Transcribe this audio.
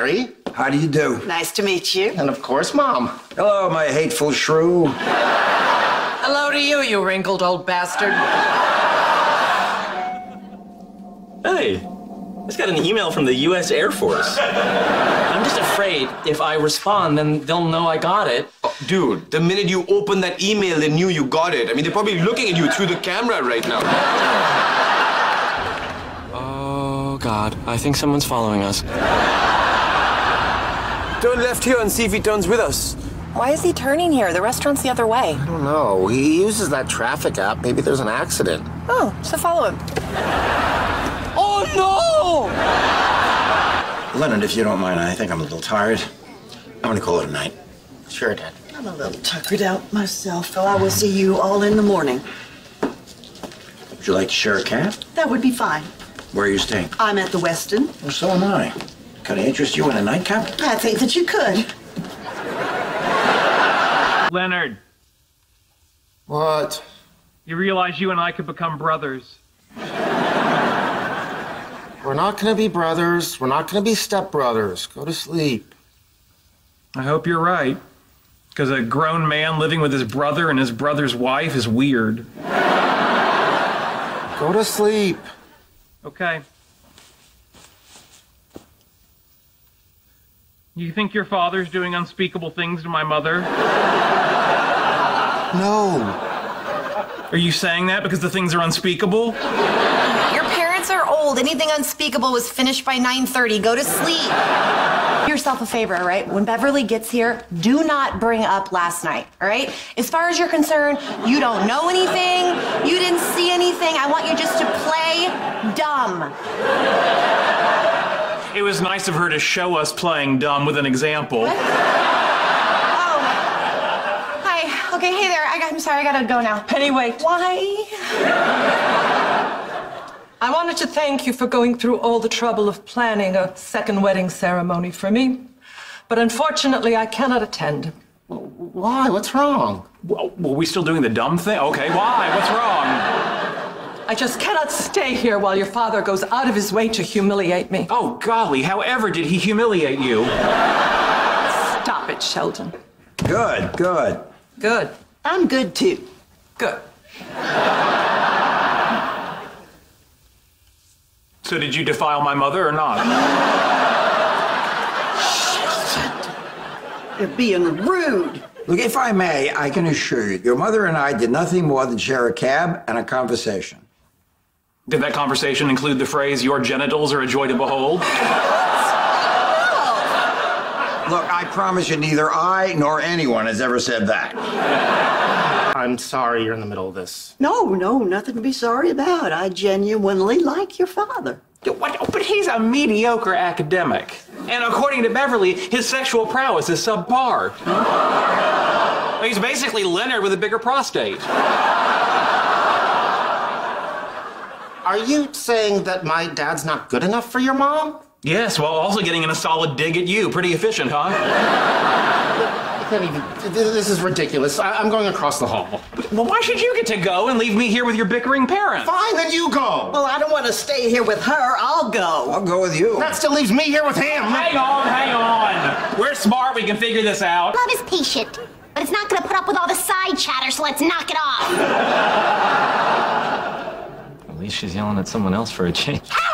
Harry. How do you do? Nice to meet you. And of course, Mom. Hello, my hateful shrew. Hello to you, you wrinkled old bastard. Hey, I just got an email from the U.S. Air Force. I'm just afraid if I respond, then they'll know I got it. Oh, dude, the minute you opened that email, they knew you got it. I mean, they're probably looking at you through the camera right now. Oh, God. I think someone's following us. Turn left here and see if he turns with us. Why is he turning here? The restaurant's the other way. I don't know. He uses that traffic app. Maybe there's an accident. Oh, so follow him. Oh no! Leonard, if you don't mind, I think I'm a little tired. I'm gonna call it a night. Sure, Dad. I'm a little tuckered out myself, so I will see you all in the morning. Would you like to share a cab? That would be fine. Where are you staying? I'm at the Westin. Well, so am I. Can I interest you in a nightcap? I think that you could. Leonard, What? you realize you and I could become brothers. We're not gonna be brothers. We're not gonna be stepbrothers. Go to sleep. I hope you're right. Because a grown man living with his brother and his brother's wife is weird. Go to sleep. Okay. You think your father's doing unspeakable things to my mother? No. Are you saying that because the things are unspeakable? Your parents are old. Anything unspeakable was finished by 9:30. Go to sleep. Do yourself a favor, all right? When Beverly gets here, do not bring up last night, all right? As far as you're concerned, you don't know anything. You didn't see anything. I want you just to play dumb. It was nice of her to show us playing dumb with an example. Oh. Hi. Okay, hey there. I got, I'm sorry, I gotta go now. Penny, wait. Why? I wanted to thank you for going through all the trouble of planning a second wedding ceremony for me. But unfortunately, I cannot attend. Why? What's wrong? Well, were we still doing the dumb thing? Okay, why? What's wrong? I just cannot stay here while your father goes out of his way to humiliate me. Oh, golly, however did he humiliate you? Stop it, Sheldon. Good, good. Good. I'm good too. Good. So did you defile my mother or not? Sheldon, You're being rude. Look, if I may, I can assure you, your mother and I did nothing more than share a cab and a conversation. Did that conversation include the phrase, your genitals are a joy to behold? Look, I promise you, neither I nor anyone has ever said that. I'm sorry you're in the middle of this. No, no, nothing to be sorry about. I genuinely like your father. What? Oh, but he's a mediocre academic. And according to Beverly, his sexual prowess is subpar. He's basically Leonard with a bigger prostate. Are you saying that my dad's not good enough for your mom? Yes, while also getting in a solid dig at you. Pretty efficient, huh? I can't even. This is ridiculous. I, I'm going across the hall. Well, why should you get to go and leave me here with your bickering parents? Fine, then you go. Well, I don't want to stay here with her. I'll go. I'll go with you. That still leaves me here with him. Hang on, hang on. We're smart. We can figure this out. Love is patient, but it's not gonna put up with all the side chatter, so let's knock it off. Least she's yelling at someone else for a change.